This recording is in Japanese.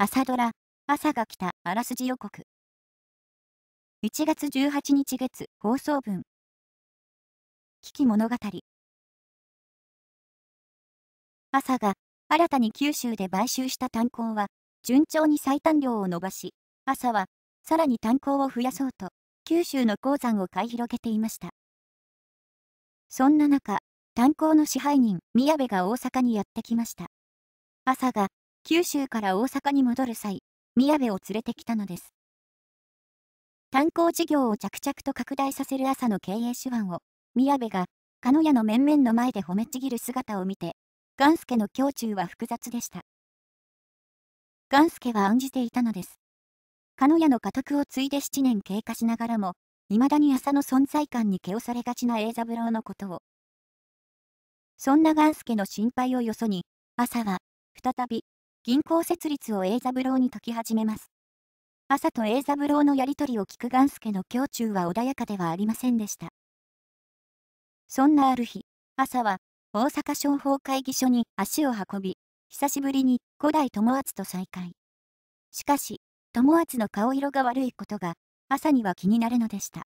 朝ドラ、朝が来た、あらすじ予告。1月18日月、放送分。危機物語。朝が、新たに九州で買収した炭鉱は、順調に最短量を伸ばし、朝は、さらに炭鉱を増やそうと、九州の鉱山を買い広げていました。そんな中、炭鉱の支配人、宮部が大阪にやってきました。朝が、九州から大阪に戻る際、宮部を連れてきたのです。炭鉱事業を着々と拡大させる朝の経営手腕を、宮部が、鹿屋の面々の前で褒めちぎる姿を見て、ガンスケの胸中は複雑でした。ガンスケは案じていたのです。鹿屋の家督を継いで7年経過しながらも、未だに朝の存在感に気をされがちな栄三郎のことを。そんなガンスケの心配をよそに、朝は、再び、銀行設立を栄三郎に解き始めます。朝と栄三郎のやりとりを聞くガンスケの胸中は穏やかではありませんでした。そんなある日、朝は大阪商法会議所に足を運び、久しぶりに古代友厚と再会。しかし、友厚の顔色が悪いことが朝には気になるのでした。